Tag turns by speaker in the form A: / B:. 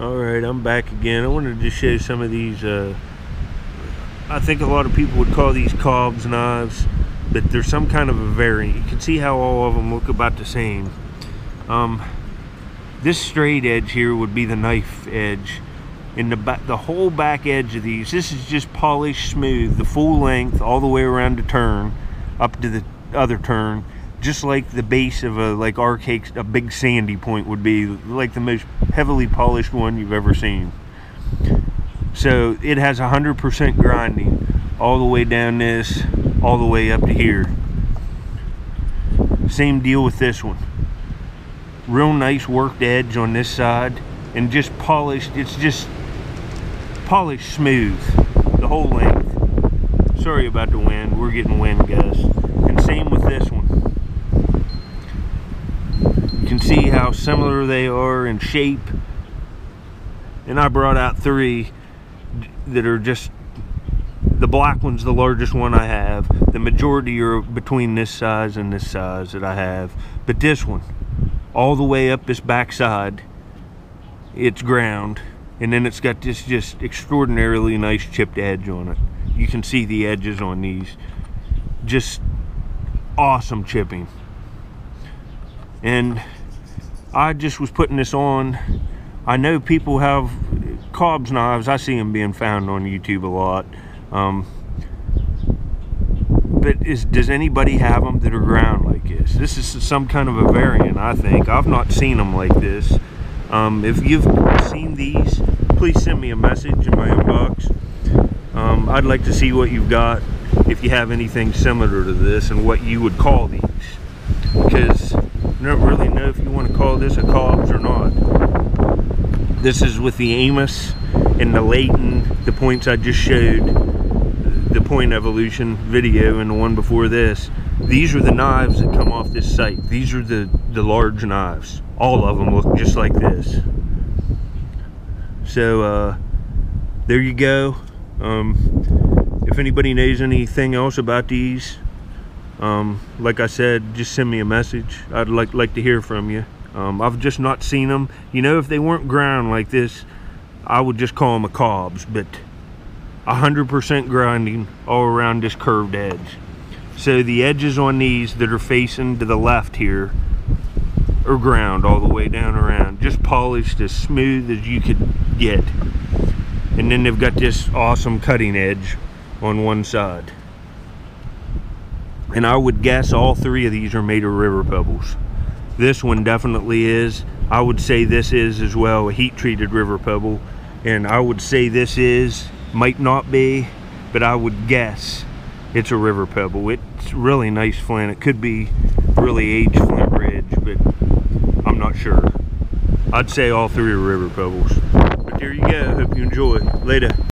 A: All right, I'm back again. I wanted to show you some of these. Uh, I think a lot of people would call these Cobb's knives, but there's some kind of a variant. You can see how all of them look about the same. Um, this straight edge here would be the knife edge. And the the whole back edge of these, this is just polished smooth, the full length all the way around the turn, up to the other turn just like the base of a like our cake a big sandy point would be like the most heavily polished one you've ever seen. So it has 100% grinding all the way down this all the way up to here. Same deal with this one. Real nice worked edge on this side and just polished it's just polished smooth the whole length. Sorry about the wind we're getting wind gusts and same with this one can see how similar they are in shape. And I brought out three that are just, the black one's the largest one I have. The majority are between this size and this size that I have. But this one, all the way up this back side, it's ground. And then it's got this just extraordinarily nice chipped edge on it. You can see the edges on these. Just awesome chipping. And I just was putting this on. I know people have Cobb's knives. I see them being found on YouTube a lot. Um, but is, does anybody have them that are ground like this? This is some kind of a variant, I think. I've not seen them like this. Um, if you've seen these, please send me a message in my inbox. Um, I'd like to see what you've got, if you have anything similar to this, and what you would call these. Because don't really know if you want to call this a Cobb's or not. This is with the Amos and the Leighton, the points I just showed, the point evolution video and the one before this. These are the knives that come off this site. These are the, the large knives. All of them look just like this. So, uh, there you go. Um, if anybody knows anything else about these, um, like I said, just send me a message. I'd like like to hear from you. Um, I've just not seen them. You know, if they weren't ground like this, I would just call them a Cobbs, but 100% grinding all around this curved edge. So the edges on these that are facing to the left here are ground all the way down around. Just polished as smooth as you could get. And then they've got this awesome cutting edge on one side. And I would guess all three of these are made of river pebbles. This one definitely is. I would say this is as well a heat treated river pebble. And I would say this is, might not be, but I would guess it's a river pebble. It's really nice flint. It could be really aged Flint Ridge, but I'm not sure. I'd say all three are river pebbles. But there you go. Hope you enjoy. Later.